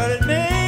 But it may.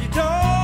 You told